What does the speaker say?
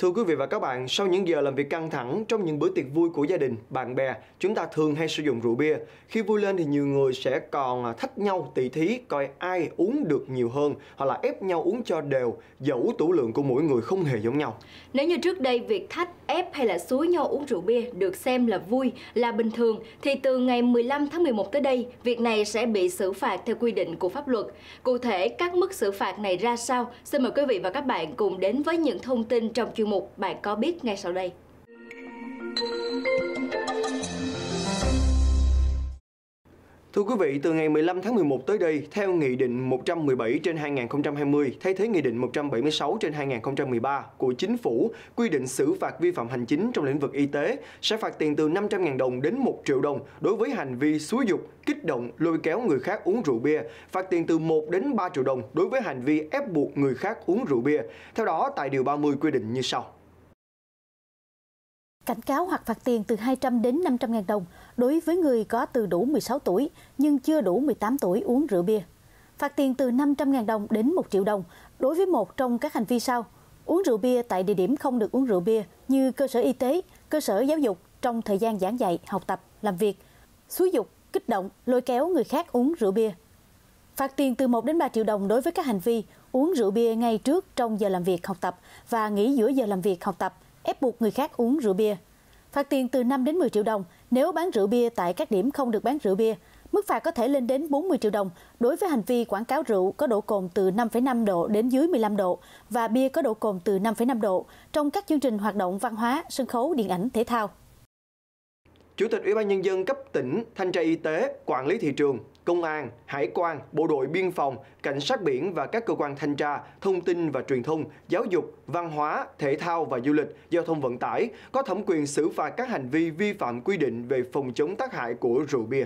Thưa quý vị và các bạn, sau những giờ làm việc căng thẳng trong những bữa tiệc vui của gia đình, bạn bè, chúng ta thường hay sử dụng rượu bia. Khi vui lên thì nhiều người sẽ còn à, thách nhau tỉ thí coi ai uống được nhiều hơn hoặc là ép nhau uống cho đều, dẫu tủ lượng của mỗi người không hề giống nhau. Nếu như trước đây việc thách, ép hay là suối nhau uống rượu bia được xem là vui, là bình thường, thì từ ngày 15 tháng 11 tới đây, việc này sẽ bị xử phạt theo quy định của pháp luật. Cụ thể, các mức xử phạt này ra sao? Xin mời quý vị và các bạn cùng đến với những thông tin trong chuyên mục Bạn có biết ngay sau đây. Thưa quý vị, từ ngày 15 tháng 11 tới đây, theo Nghị định 117 trên 2020 thay thế Nghị định 176 trên 2013 của Chính phủ quy định xử phạt vi phạm hành chính trong lĩnh vực y tế sẽ phạt tiền từ 500.000 đồng đến 1 triệu đồng đối với hành vi xúi dục, kích động, lôi kéo người khác uống rượu bia, phạt tiền từ 1 đến 3 triệu đồng đối với hành vi ép buộc người khác uống rượu bia. Theo đó, tại Điều 30 quy định như sau cảnh cáo hoặc phạt tiền từ 200 đến 500 ngàn đồng đối với người có từ đủ 16 tuổi nhưng chưa đủ 18 tuổi uống rượu bia. Phạt tiền từ 500 ngàn đồng đến 1 triệu đồng đối với một trong các hành vi sau. Uống rượu bia tại địa điểm không được uống rượu bia như cơ sở y tế, cơ sở giáo dục trong thời gian giảng dạy, học tập, làm việc, xúi dục, kích động, lôi kéo người khác uống rượu bia. Phạt tiền từ 1 đến 3 triệu đồng đối với các hành vi uống rượu bia ngay trước trong giờ làm việc học tập và nghỉ giữa giờ làm việc học tập, ép buộc người khác uống rượu bia. Phạt tiền từ 5 đến 10 triệu đồng nếu bán rượu bia tại các điểm không được bán rượu bia. Mức phạt có thể lên đến 40 triệu đồng đối với hành vi quảng cáo rượu có độ cồn từ 5,5 độ đến dưới 15 độ và bia có độ cồn từ 5,5 độ trong các chương trình hoạt động văn hóa, sân khấu, điện ảnh, thể thao. Chủ tịch Ủy ban Nhân dân cấp tỉnh, thanh tra y tế, quản lý thị trường, công an, hải quan, bộ đội biên phòng, cảnh sát biển và các cơ quan thanh tra, thông tin và truyền thông, giáo dục, văn hóa, thể thao và du lịch, giao thông vận tải có thẩm quyền xử phạt các hành vi vi phạm quy định về phòng chống tác hại của rượu bia.